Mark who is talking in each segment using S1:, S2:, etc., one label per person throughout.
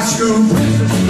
S1: school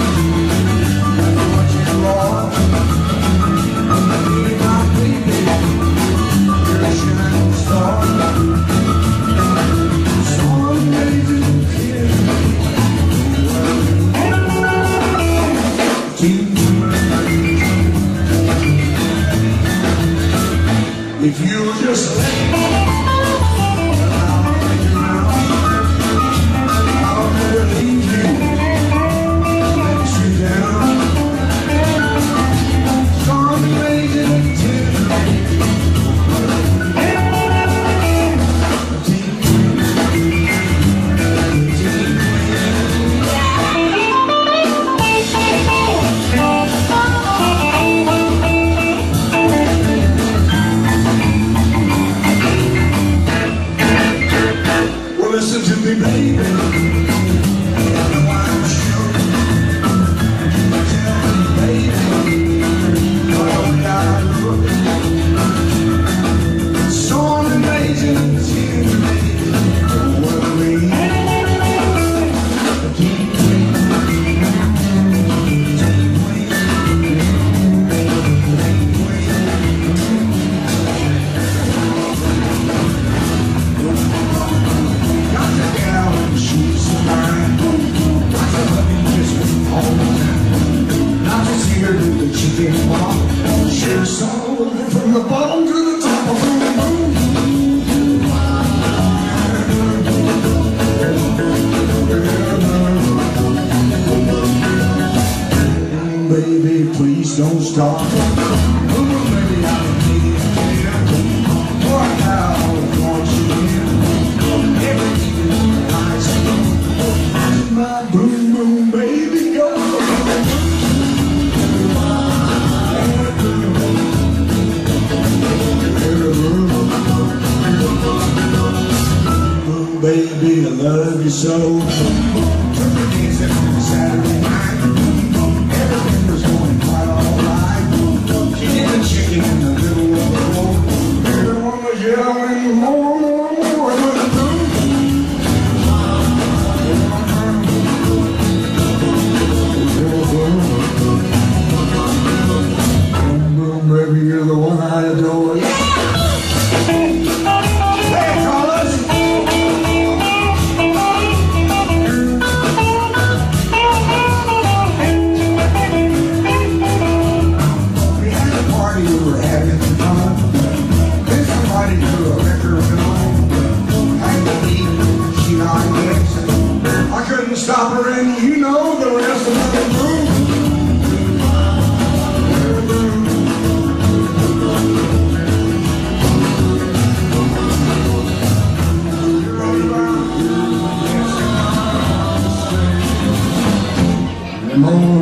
S1: so. amor.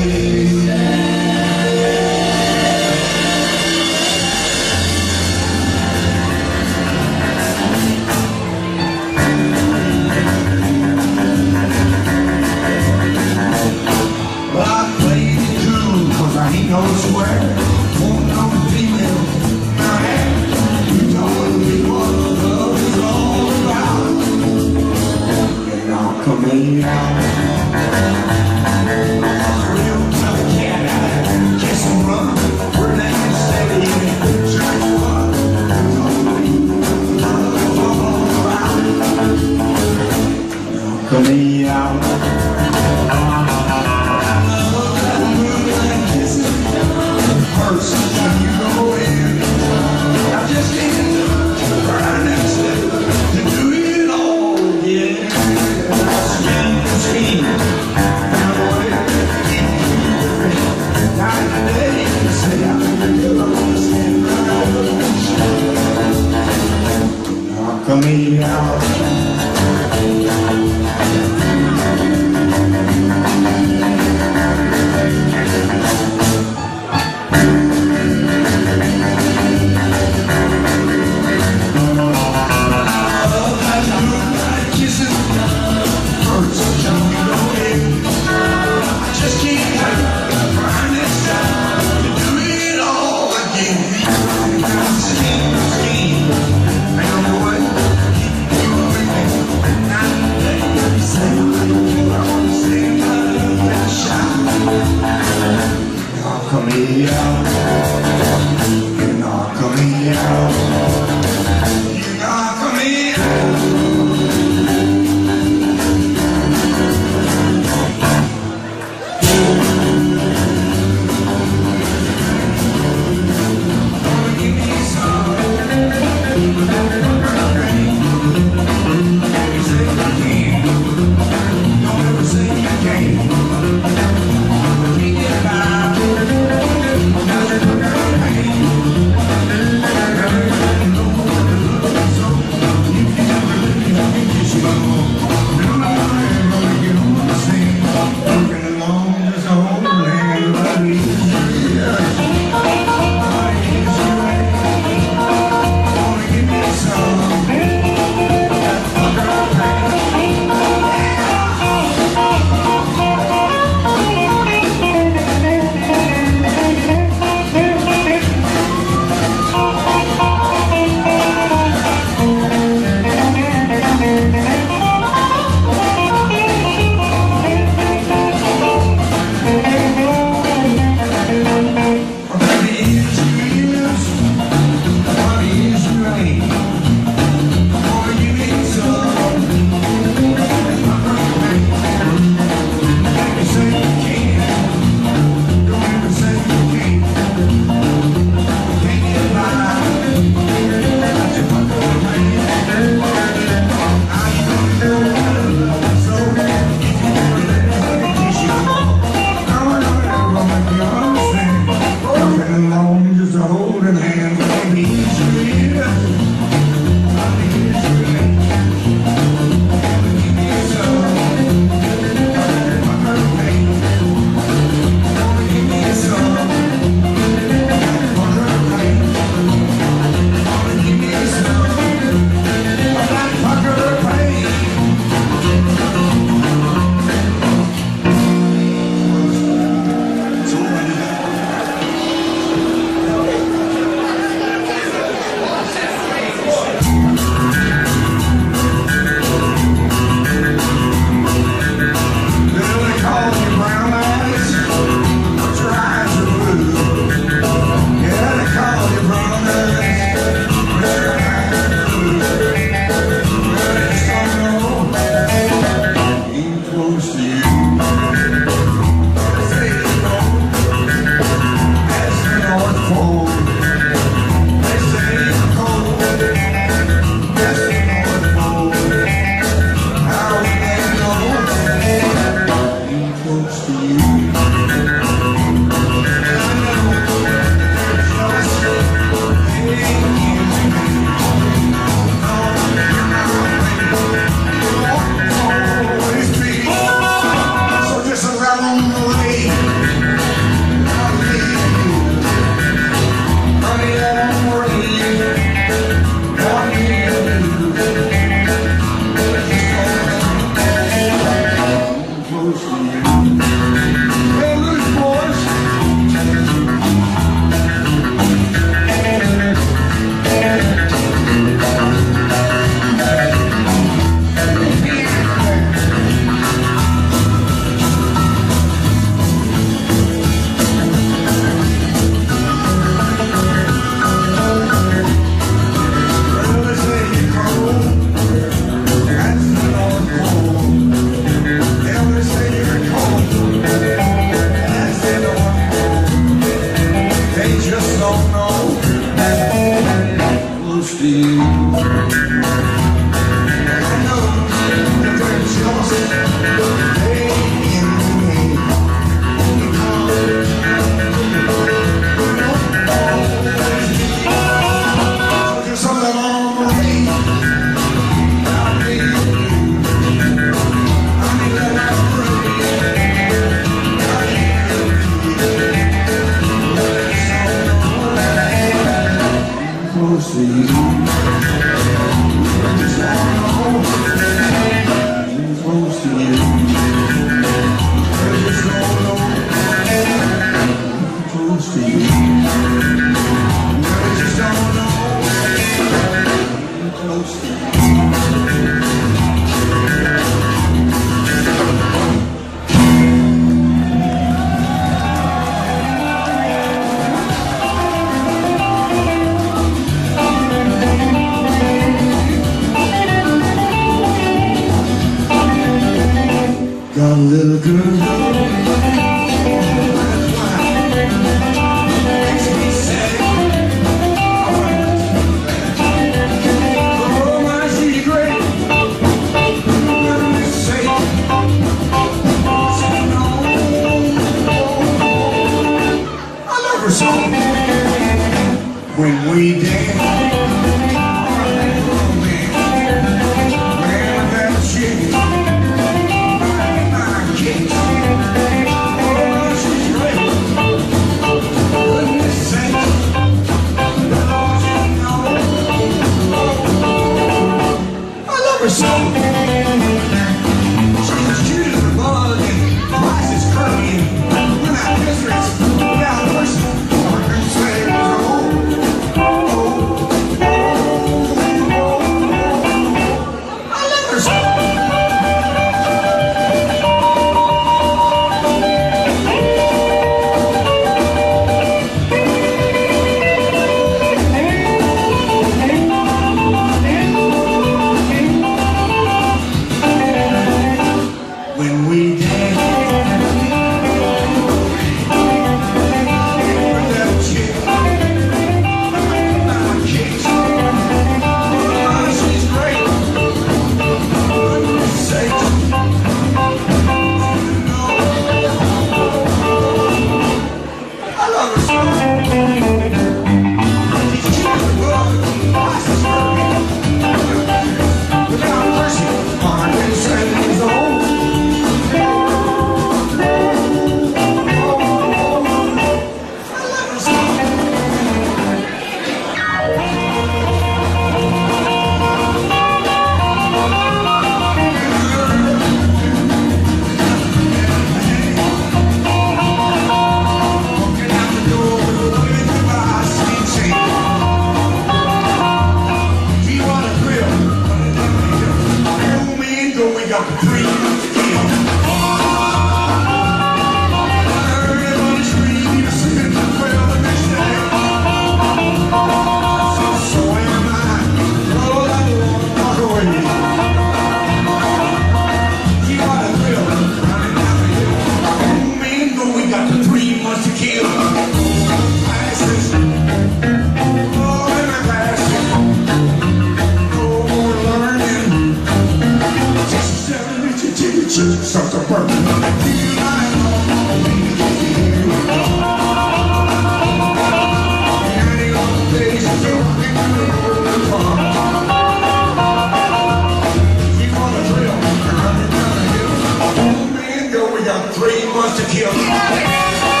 S1: Three months to kill.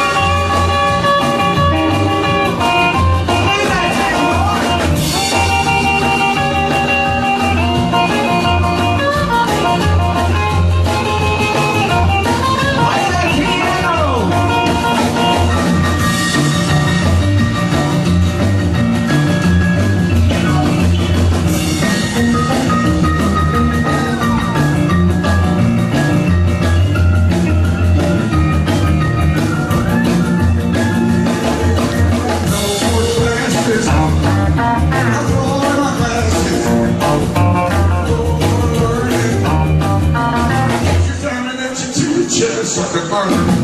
S1: Sucker